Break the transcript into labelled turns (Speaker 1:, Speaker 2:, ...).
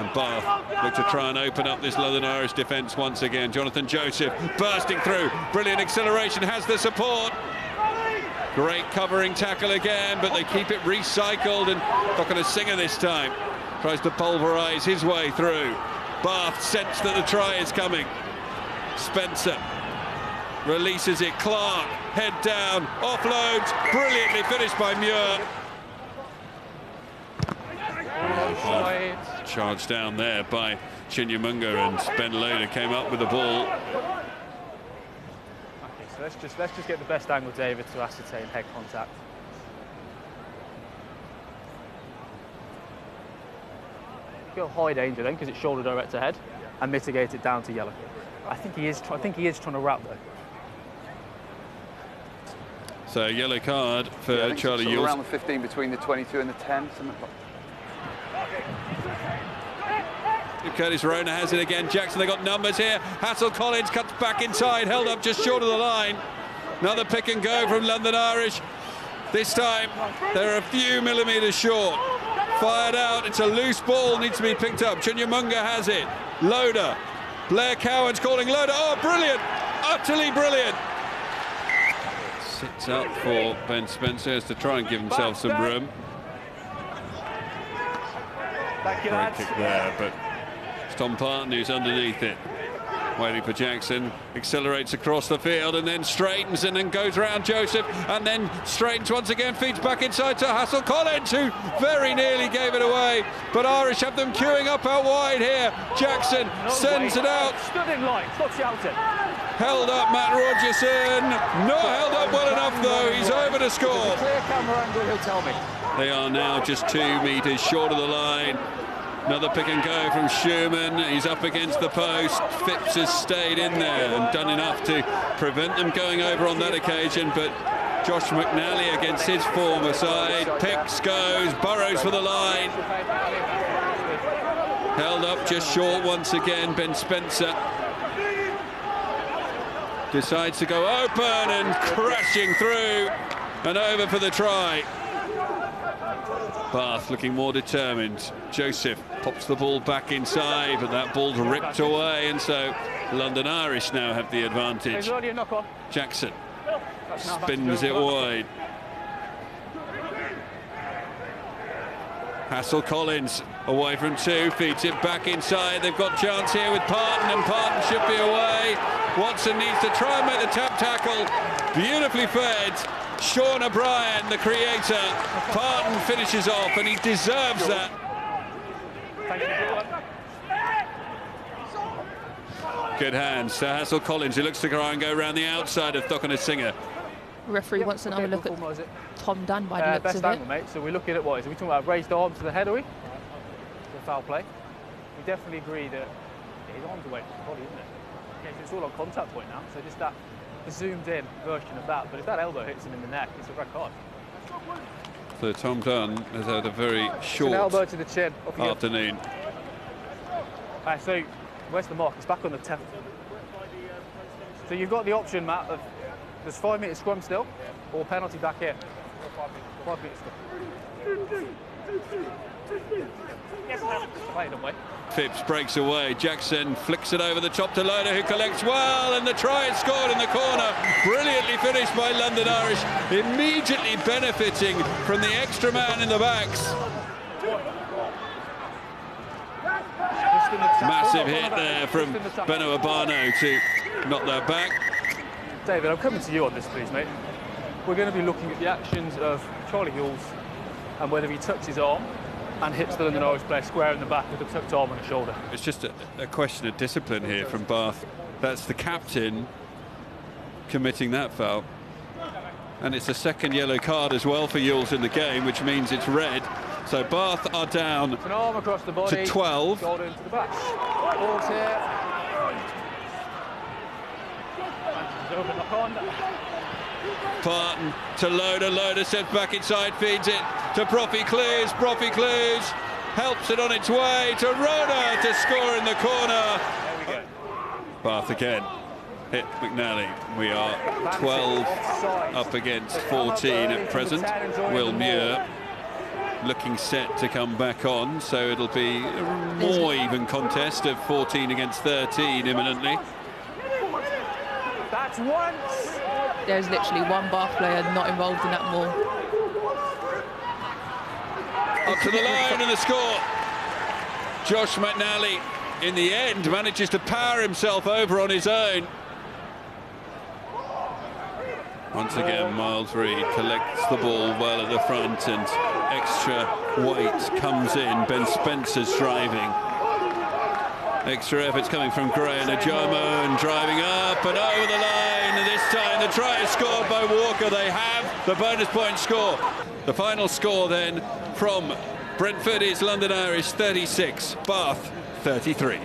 Speaker 1: And Bath look to try and open up this London Irish defence once again. Jonathan Joseph bursting through. Brilliant acceleration, has the support. Great covering tackle again, but they keep it recycled and to Singer this time. Tries to pulverise his way through. Bath sense that the try is coming. Spencer releases it. Clark, head down, offloads. Brilliantly finished by Muir. Oh, charged down there by Chunya Munga and Ben Loader came up with the ball.
Speaker 2: Okay, so let's just let's just get the best angle, David, to ascertain head contact. Go high danger then, because it's shoulder direct ahead, and mitigate it down to yellow. I think he is. I think he is trying to wrap though.
Speaker 1: So yellow card for
Speaker 3: Yeah, I think it's
Speaker 1: Charlie
Speaker 3: sort of around the 15 between the 22 and the 10. Something like
Speaker 1: Curtis Rona has it again. Jackson, they got numbers here. Hassell-Collins cuts back inside, held up just short of the line. Another pick and go from London Irish. This time, they're a few millimetres short. Fired out, it's a loose ball, needs to be picked up. Chunya Munga has it. Loader. Blair Cowan's calling Loader. Oh, brilliant! Utterly brilliant! Sits up for Ben Spencer to try and give himself some room.
Speaker 2: Thank you,
Speaker 1: Great
Speaker 2: lads.
Speaker 1: kick there, but Tom Parton who's underneath it. Waiting for Jackson, accelerates across the field and then straightens and then goes round Joseph and then straightens once again, feeds back inside to Hassell-Collins, who very nearly gave it away. But Irish have them queuing up out wide here. Jackson
Speaker 2: No
Speaker 1: sends
Speaker 2: way.
Speaker 1: it out,
Speaker 2: Stood in line. Stop shouting.
Speaker 1: held up Matt Rogerson. Not held up well enough though, he's over to score.
Speaker 2: Clear camera angle. He'll tell me.
Speaker 1: They are now just two metres short of the line. Another pick and go from Schumann. He's up against the post. Phipps has stayed in there and done enough to prevent them going over on that occasion. But Josh McNally against his former side. Picks goes, Burrows for the line. Held up just short once again. Ben Spencer decides to go open and crashing through and over for the try. Bath looking more determined. Joseph pops the ball back inside, but that ball's ripped away, and so London Irish now have the advantage.
Speaker 2: There's already a knock on.
Speaker 1: Jackson
Speaker 2: That's now back to
Speaker 1: spins it wide. Hassell-Collins away from two, feeds it back inside. They've got chance here with Parton, and Parton should be away. Watson needs to try and make the tap tackle. Beautifully fed. Sean O'Brien, the creator. Parton finishes off, and he deserves that. Good hands to Hassell-Collins, who looks to try and go around the outside of Cokanasiga.
Speaker 4: Referee
Speaker 2: Yep,
Speaker 4: wants another
Speaker 2: okay,
Speaker 4: a look
Speaker 2: what
Speaker 4: at
Speaker 2: form it?
Speaker 4: Tom Dunn by the
Speaker 2: Uh,
Speaker 4: looks
Speaker 2: best
Speaker 4: of it.
Speaker 2: angle, mate. So we're looking at what? Is we talking about raised arm to the head, are we? The foul play. We definitely agree that his arm's away from his body, isn't it? Okay, so it's all on contact point now. So just that zoomed in version of that. But if that elbow hits him in the neck, it's a red card.
Speaker 1: So Tom Dunn has had a very
Speaker 2: It's an
Speaker 1: short
Speaker 2: elbow to the chin. Off
Speaker 1: afternoon.
Speaker 2: Uh, so where's the mark? It's back on the 10th. So you've got the option, Matt, of there's five metre scrum still, or penalty back here. Five metre scrum. Play it.
Speaker 1: Phipps breaks away. Jackson flicks it over the top to Loader, who collects well, and the try is scored in the corner. Brilliantly finished by London Irish, immediately benefiting from the extra man in the backs.
Speaker 2: Just in the tackle.
Speaker 1: Massive hit there from
Speaker 2: in the tackle.
Speaker 1: Beno Obano to knock that back.
Speaker 2: David, I'm coming to you on this, please, mate. We're going to be looking at the actions of Charlie Ewels and whether he tucks his arm and hits the London Irish player square in the back with a tucked arm on his shoulder.
Speaker 1: It's just a, a question of discipline here from Bath. That's the captain committing that foul. And it's a second yellow card as well for Ewels in the game, which means it's red. So Bath are down
Speaker 2: an arm across the body.
Speaker 1: to 12.
Speaker 2: Shoulder into the back. Balls here. And over knock on.
Speaker 1: Parton to Loader. Loader sent back inside, feeds it to Profi Clues. Profi Clues helps it on its way to Rhoda to score in the corner.
Speaker 2: There we go.
Speaker 1: Bath again. Hit McNally. We are 12 up against 14 at present. Will Muir looking set to come back on, so it'll be a more even contest of 14 against 13 imminently.
Speaker 2: That's once.
Speaker 4: There's literally one Bath player not involved in that more.
Speaker 1: Up to the line and the score. Josh McNally, in the end, manages to power himself over on his own. Once again, Miles Reid collects the ball well at the front and extra weight comes in. Ben Spencer's driving. Extra efforts coming from Gray and Ojomoh and driving up and over the line. This time the try is scored by Walker. They have the bonus point score. The final score then from Brentford is London Irish 36, Bath 33.